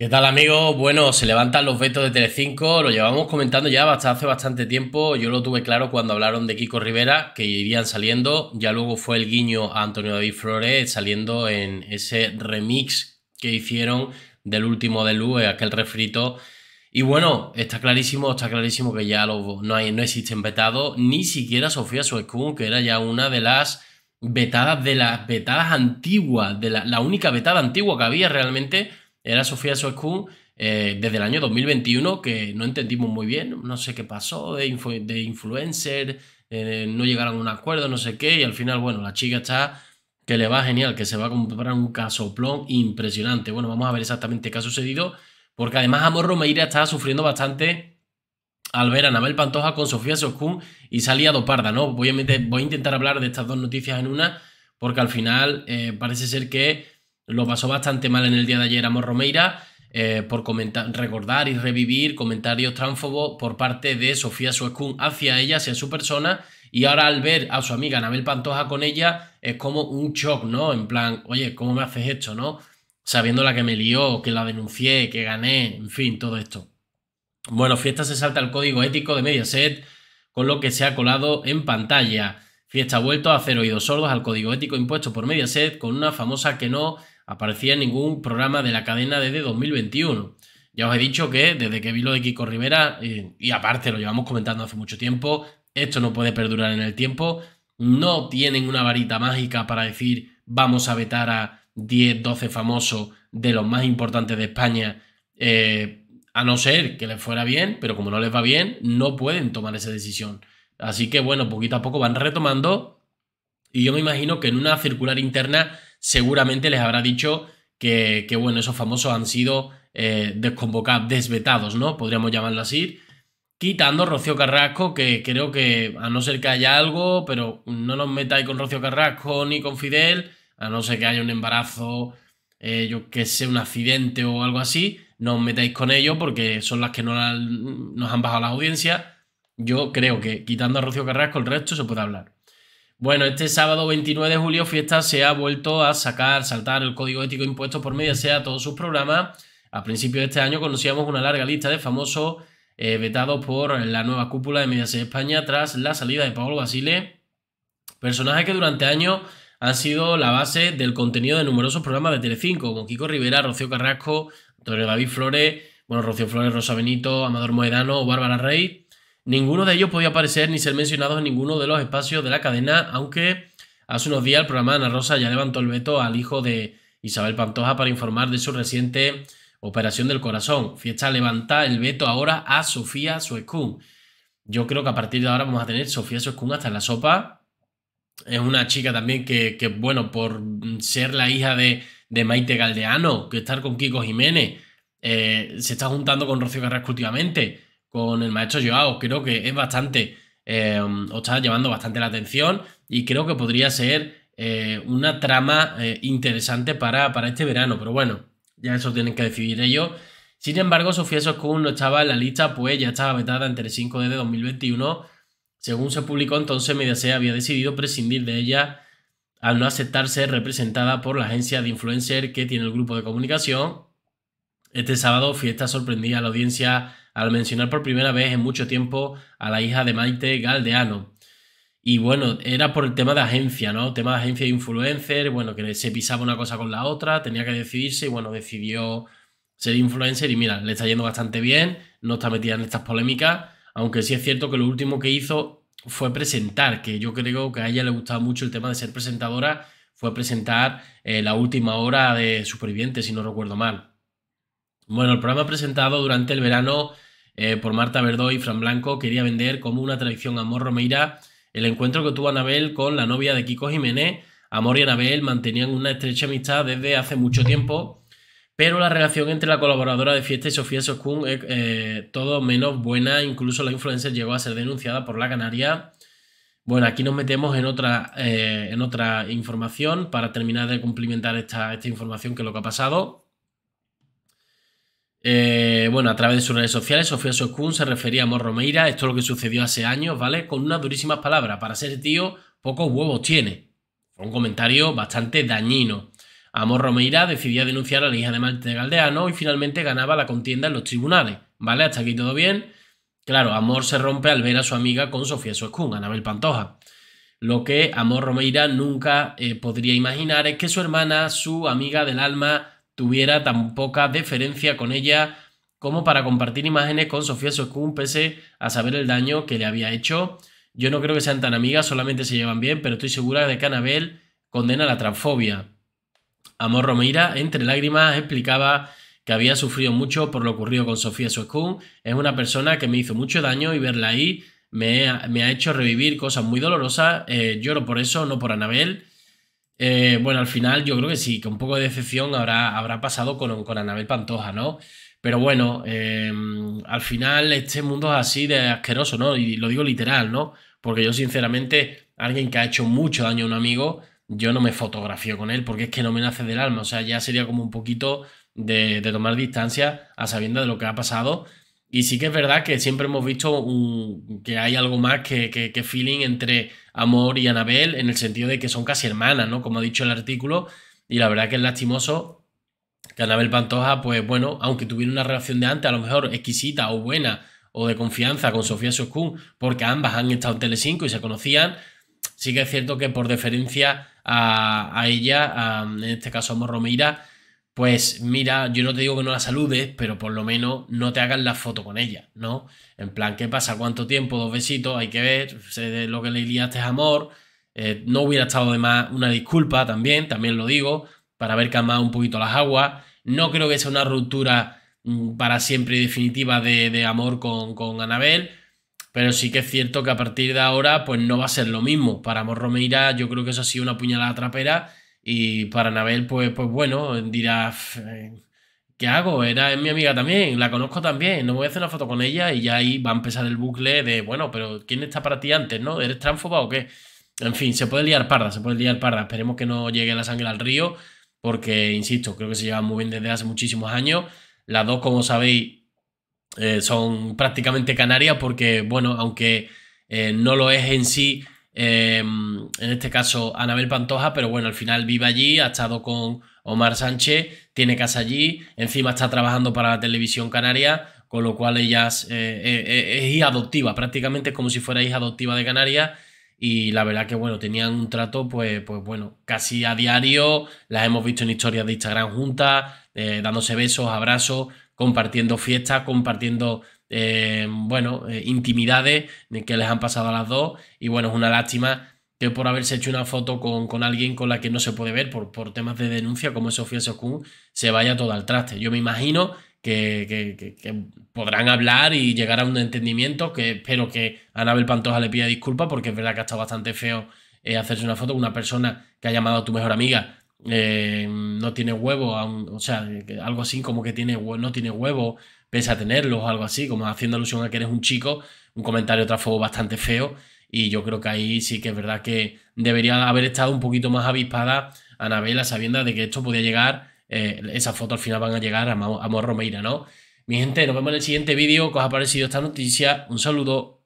¿Qué tal amigos? Bueno, se levantan los vetos de Telecinco, lo llevamos comentando ya hace bastante tiempo, yo lo tuve claro cuando hablaron de Kiko Rivera, que irían saliendo, ya luego fue el guiño a Antonio David Flores saliendo en ese remix que hicieron del último de Lu, aquel refrito. Y bueno, está clarísimo, está clarísimo que ya no, hay, no existen vetados, ni siquiera Sofía Suescun, que era ya una de las vetadas de las vetadas antiguas, de la única vetada antigua que había realmente era Sofía Soskun eh, desde el año 2021, que no entendimos muy bien, no sé qué pasó, de, influencer, eh, no llegaron a un acuerdo, no sé qué, y al final, bueno, la chica está que le va genial, que se va a comprar un casoplón impresionante. Bueno, vamos a ver exactamente qué ha sucedido, porque además Amor Romeira está sufriendo bastante al ver a Anabel Pantoja con Sofía Soskun y salía doparda, ¿no? A, voy a intentar hablar de estas dos noticias en una, porque al final eh, parece ser que lo pasó bastante mal en el día de ayer Amor Romeira eh, por comentar, recordar y revivir comentarios tránfobos por parte de Sofía Suescun hacia ella, hacia su persona. Y ahora al ver a su amiga Anabel Pantoja con ella, es como un shock, ¿no? En plan, oye, ¿cómo me haces esto, no? Sabiendo la que me lió, que la denuncié, que gané, en fin, todo esto. Bueno, Fiesta se salta el código ético de Mediaset, con lo que se ha colado en pantalla. Fiesta ha vuelto a hacer oídos sordos al código ético impuesto por Mediaset con una famosa que no aparecía en ningún programa de la cadena desde 2021. Ya os he dicho que desde que vi lo de Kiko Rivera, y aparte lo llevamos comentando hace mucho tiempo, esto no puede perdurar en el tiempo. No tienen una varita mágica para decir vamos a vetar a 10, 12 famosos de los más importantes de España, eh, a no ser que les fuera bien, pero como no les va bien, no pueden tomar esa decisión. Así que bueno, poquito a poco van retomando y yo me imagino que en una circular interna seguramente les habrá dicho que, bueno, esos famosos han sido eh, desconvocados, desvetados, ¿no? Podríamos llamarlo así. Quitando Rocío Carrasco, que creo que, a no ser que haya algo, pero no nos metáis con Rocío Carrasco ni con Fidel, a no ser que haya un embarazo, eh, yo que sé, un accidente o algo así, no os metáis con ellos porque son las que no nos han bajado la audiencia. Yo creo que quitando a Rocío Carrasco, el resto se puede hablar. Bueno, este sábado 29 de julio Fiesta se ha vuelto a sacar, saltar el código ético impuesto por Mediaset a todos sus programas. A principios de este año conocíamos una larga lista de famosos eh, vetados por la nueva cúpula de Mediaset España tras la salida de Pablo Basile, personajes que durante años han sido la base del contenido de numerosos programas de Telecinco, como Kiko Rivera, Rocío Carrasco, Antonio David Flores, bueno, Rocío Flores, Rosa Benito, Amador Moedano Bárbara Rey. Ninguno de ellos podía aparecer ni ser mencionado en ninguno de los espacios de la cadena, aunque hace unos días el programa Ana Rosa ya levantó el veto al hijo de Isabel Pantoja para informar de su reciente operación del corazón. Fiesta levanta el veto ahora a Sofía Suescun. Yo creo que a partir de ahora vamos a tener Sofía Suescun hasta en la sopa. Es una chica también que, bueno, por ser la hija de, Maite Galdeano, que estar con Kiko Jiménez, eh, se está juntando con Rocío Carrasco últimamente con el maestro Joao. Creo que es bastante, eh, os está llamando bastante la atención y creo que podría ser eh, una trama eh, interesante para, para, este verano. Pero bueno, ya eso tienen que decidir ellos. Sin embargo, Sofía Soskun no estaba en la lista, pues ya estaba vetada entre el 5 de 2021. Según se publicó, entonces Mediaset había decidido prescindir de ella al no aceptar ser representada por la agencia de influencer que tiene el grupo de comunicación. Este sábado, Fiesta sorprendía a la audiencia al mencionar por primera vez en mucho tiempo a la hija de Maite Galdeano. Y bueno, era por el tema de agencia, ¿no? Tema de agencia de influencer, bueno, que se pisaba una cosa con la otra, tenía que decidirse y bueno, decidió ser influencer y mira, le está yendo bastante bien, no está metida en estas polémicas, aunque sí es cierto que lo último que hizo fue presentar, que yo creo que a ella le gustaba mucho el tema de ser presentadora, fue presentar eh, la última hora de Superviviente, si no recuerdo mal. Bueno, el programa presentado durante el verano eh, por Marta Verdó y Fran Blanco, quería vender como una tradición Amor Romeira el encuentro que tuvo Anabel con la novia de Kiko Jiménez. Amor y Anabel mantenían una estrecha amistad desde hace mucho tiempo, pero la relación entre la colaboradora de fiesta y Sofía Soscún es eh, todo menos buena, incluso la influencer llegó a ser denunciada por la Canaria. Bueno, aquí nos metemos en otra, eh, en otra información para terminar de cumplimentar esta, esta información que es lo que ha pasado. Eh, bueno, a través de sus redes sociales, Sofía Soscún se refería a Morromeira, esto es lo que sucedió hace años, ¿vale? Con unas durísimas palabras. Para ser tío, pocos huevos tiene. Fue un comentario bastante dañino. Amor Romeira decidía denunciar a la hija de Malte Galdeano y finalmente ganaba la contienda en los tribunales. ¿Vale? Hasta aquí todo bien. Claro, Amor se rompe al ver a su amiga con Sofía Suescún, Anabel Pantoja. Lo que Amor Romeira nunca eh, podría imaginar es que su hermana, su amiga del alma, tuviera tan poca deferencia con ella como para compartir imágenes con Sofía Suescún pese a saber el daño que le había hecho. Yo no creo que sean tan amigas, solamente se llevan bien, pero estoy segura de que Anabel condena la transfobia. Amor Romeira, entre lágrimas, explicaba que había sufrido mucho por lo ocurrido con Sofía Suescún. Es una persona que me hizo mucho daño y verla ahí me, ha hecho revivir cosas muy dolorosas. Eh, lloro por eso, no por Anabel. Eh, bueno, al final yo creo que sí, que un poco de decepción habrá, habrá pasado con, con Anabel Pantoja, ¿no? Pero bueno, eh, al final este mundo es así de asqueroso, ¿no? Y lo digo literal, ¿no? Porque yo sinceramente, alguien que ha hecho mucho daño a un amigo, yo no me fotografío con él porque es que no me nace del alma. O sea, ya sería como un poquito de, de tomar distancia a sabiendo de lo que ha pasado y sí que es verdad que siempre hemos visto que hay algo más que, que, feeling entre Amor y Anabel, en el sentido de que son casi hermanas, ¿no? Como ha dicho el artículo. Y la verdad que es lastimoso que Anabel Pantoja, pues bueno, aunque tuviera una relación de antes, a lo mejor exquisita o buena o de confianza con Sofía Soscún, porque ambas han estado en Telecinco y se conocían, sí que es cierto que por deferencia a, ella, en este caso a Amor Romeira, pues mira, yo no te digo que no la saludes, pero por lo menos no te hagas la foto con ella, ¿no? En plan, ¿qué pasa? ¿Cuánto tiempo? Dos besitos, hay que ver, sé lo que le liaste es amor. Eh, no hubiera estado de más una disculpa también, también lo digo, para haber calmado un poquito las aguas. No creo que sea una ruptura mm, para siempre y definitiva de, amor con, con, Anabel, pero sí que es cierto que a partir de ahora, pues no va a ser lo mismo. Para Amor Romeira, yo creo que eso ha sido una puñalada trapera y para Anabel, pues, pues bueno, dirá, ¿qué hago? Era es mi amiga también, la conozco también, no voy a hacer una foto con ella y ya ahí va a empezar el bucle de, bueno, pero ¿quién está para ti antes, no? ¿Eres tránfoba o qué? En fin, se puede liar parda, se puede liar parda. Esperemos que no llegue la sangre al río, porque, insisto, creo que se llevan muy bien desde hace muchísimos años. Las dos, como sabéis, eh, son prácticamente canarias, porque, bueno, aunque eh, no lo es en sí Em, en este caso Anabel Pantoja, pero bueno, al final vive allí, ha estado con Omar Sánchez, tiene casa allí, encima está trabajando para la televisión canaria, con lo cual ella es, eh, eh, eh, hija adoptiva, prácticamente como si fuera hija adoptiva de Canarias. Y la verdad que bueno, tenían un trato, pues, pues bueno, casi a diario. Las hemos visto en historias de Instagram juntas, dándose besos, abrazos, compartiendo fiestas, compartiendo eh, bueno, eh, intimidades que les han pasado a las dos. Y bueno, es una lástima que por haberse hecho una foto con, alguien con la que no se puede ver por, por temas de denuncia, como es Sofía Sokun, se vaya todo al traste. Yo me imagino que, podrán hablar y llegar a un entendimiento, que espero que Anabel Pantoja le pida disculpas, porque es verdad que ha estado bastante feo eh, hacerse una foto con una persona que ha llamado a tu mejor amiga. no tiene huevo, o sea, algo así como que tiene, no tiene huevo, pese a tenerlos o algo así, como haciendo alusión a que eres un chico, un comentario trafo bastante feo. Y yo creo que ahí sí que es verdad que debería haber estado un poquito más avispada Anabela, sabiendo de que esto podía llegar, eh, esas fotos al final van a llegar a Amor Romeira, ¿no? Mi gente, nos vemos en el siguiente vídeo. ¿Qué os ha parecido esta noticia? Un saludo.